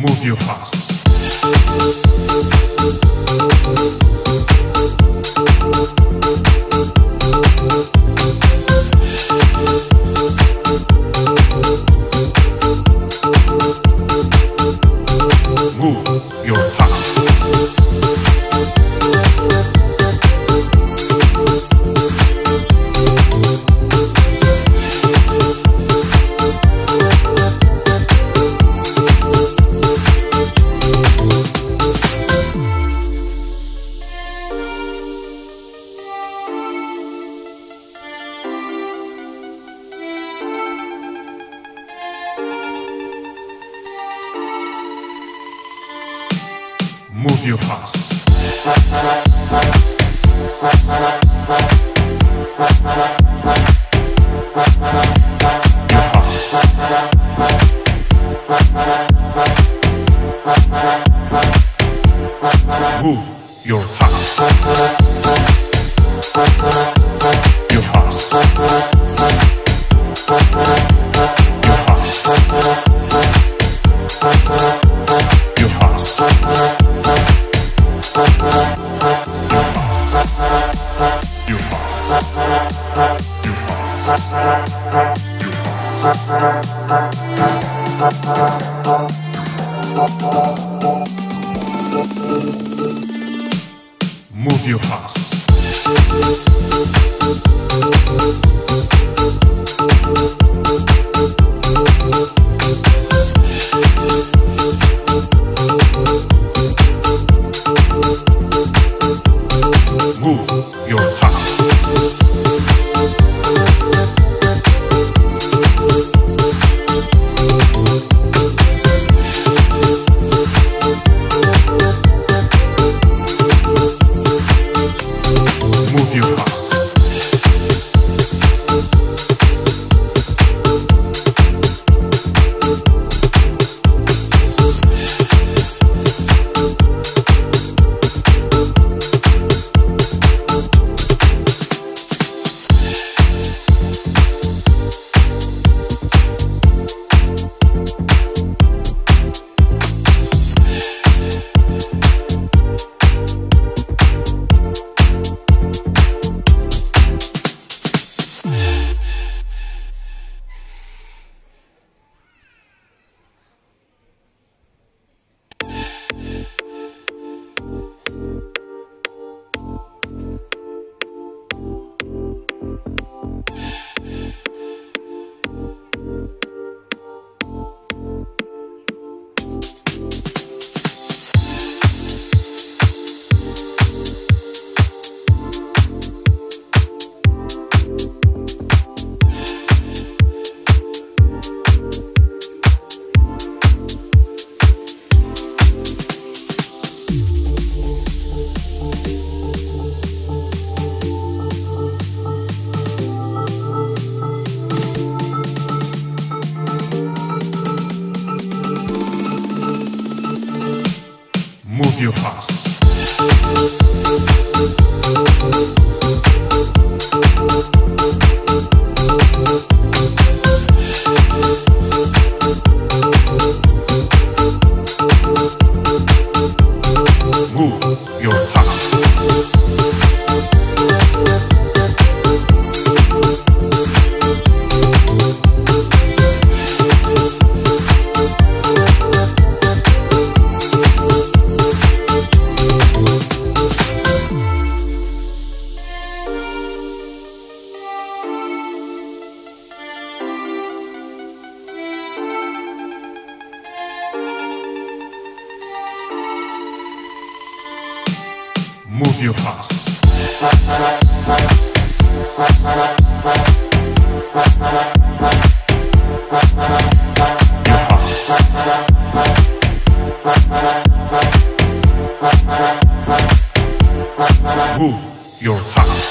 Move your house. move your house. Move your house. your house. Move your move your ass. Move your ass.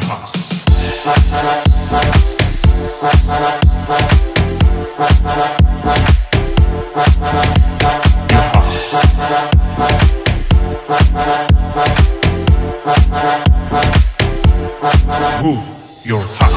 Your ass. Move your ass.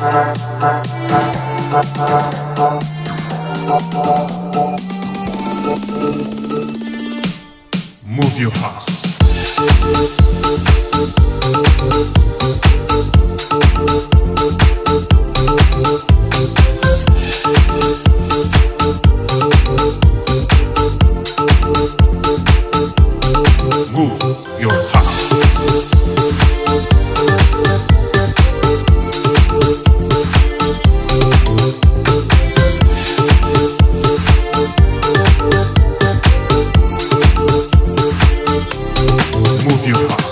Move your ass. Move your